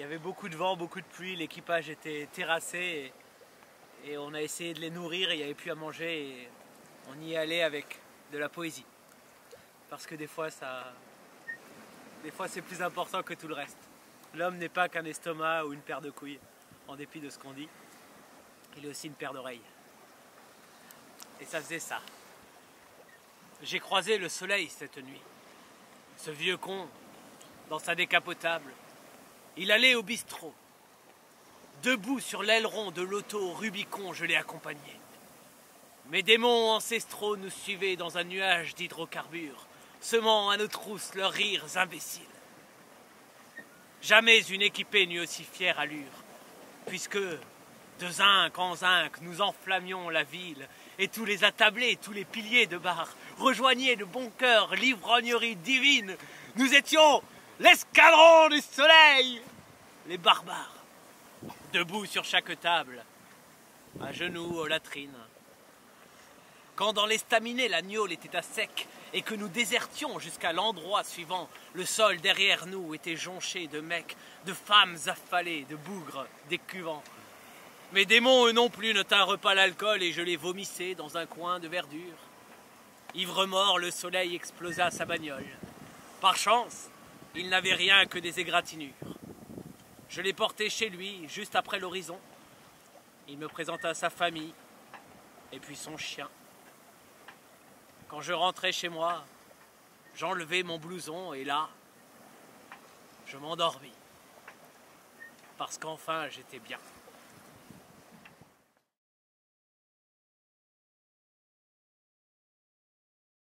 Il y avait beaucoup de vent, beaucoup de pluie, l'équipage était terrassé et, on a essayé de les nourrir, il n'y avait plus à manger et on y allait avec de la poésie. Parce que des fois ça. Des fois c'est plus important que tout le reste. L'homme n'est pas qu'un estomac ou une paire de couilles, en dépit de ce qu'on dit. Il est aussi une paire d'oreilles. Et ça faisait ça. J'ai croisé le soleil cette nuit. Ce vieux con, dans sa décapotable, il allait au bistrot. Debout sur l'aileron de l'auto Rubicon, je l'ai accompagné. Mes démons ancestraux nous suivaient dans un nuage d'hydrocarbures, semant à nos trousses leurs rires imbéciles. Jamais une équipée n'eut aussi fière allure, puisque, de zinc en zinc, nous enflammions la ville, et tous les attablés, tous les piliers de bar rejoignaient de bon cœur l'ivrognerie divine. Nous étions l'escadron du soleil, les barbares, debout sur chaque table, à genoux aux latrines. Quand dans l'estaminet la était à sec et que nous désertions jusqu'à l'endroit suivant, le sol derrière nous était jonché de mecs, de femmes affalées, de bougres, d'écuvants. Mes démons, eux non plus, ne tinrent pas l'alcool et je les vomissais dans un coin de verdure. Ivre mort, le soleil explosa sa bagnole. Par chance, il n'avait rien que des égratignures. Je l'ai porté chez lui, juste après l'horizon. Il me présenta sa famille et puis son chien. Quand je rentrais chez moi, j'enlevai mon blouson et là, je m'endormis. Parce qu'enfin j'étais bien.